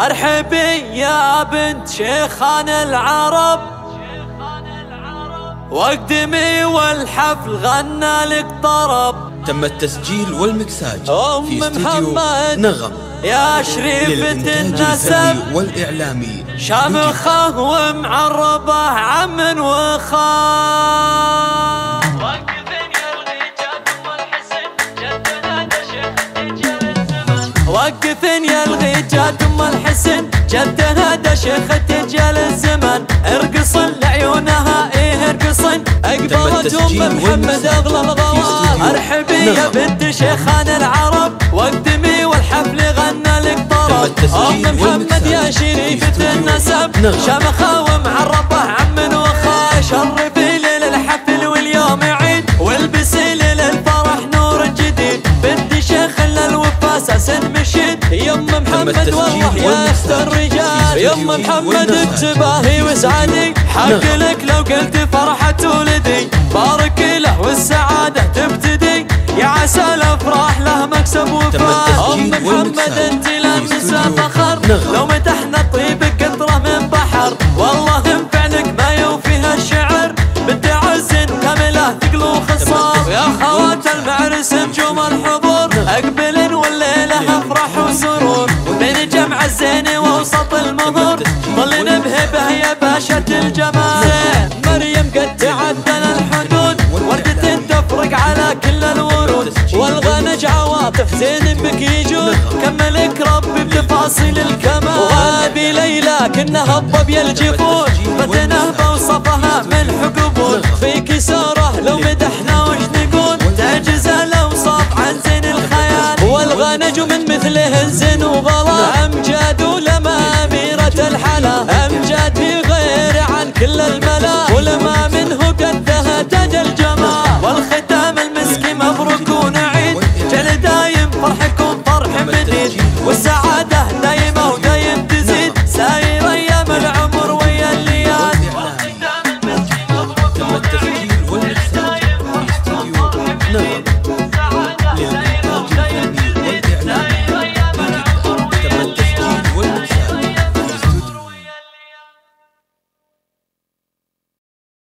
ارحبي يا بنت شيخان العرب. واقدمي والحفل غنى لك طرب. تم التسجيل والمكساج في استديو نغم. يا شريفة النسب. والإعلامي. شامخة ومعربة عم وخال. وقفن يا الغيجات أم الحسن. جدها دشخ تجال الزمن ارقصن لعيونها إيه ارقصن. اقبلت ام محمد أغلى الغوال ارحبي يا بنت شيخان العرب. وأقدمي والحفل غنى لك طرب أم محمد يا شريفة النسب شمخة ومعربة عم وخا شرفي ليل الحفل واليوم عيد والبسي ليل الفرح نور جديد. بنت شيخ للوفا أساس مشيد يم محمد والله يا اخت الرجال. يم محمد انتباهي وسعدي حق لك لو قلت فرحة ولدي. بارك له والسعادة تبتدي. يا عسى الأفراح له مكسب وفاء أم محمد أنت لمسة فخر. لو مدحنا طيبك قطرة من بحر. والله انفعلك ما يوفيها الشعر. بنت عز كاملة ثقل وخصار. يا خوات المعرس نجوم الحضور اقبلن والليلة أفرح وسرور بين جمع الزين ووسط المظهر ظلنا بهبة يا باشا الجمال. مريم قد تعدل الحدود. وردة تفرق على كل الورود. والغنج عواطف زين بك يجود. كملك ربي بتفاصيل الكمال. وغابي ليلى كنا هبب يا الجفون. فتنه بوصفها من حقبول. فيك سارة لو مدحنا نحتاج من مثله الزن وبلا أمجاد ولما أميرة الحلا. أمجاد في غير عن كل الملا. ولما منه قدها تاج الجمال والختام المسكي مبروك ونعيد. جل دايم فرحكم طرح مديد. والسعادة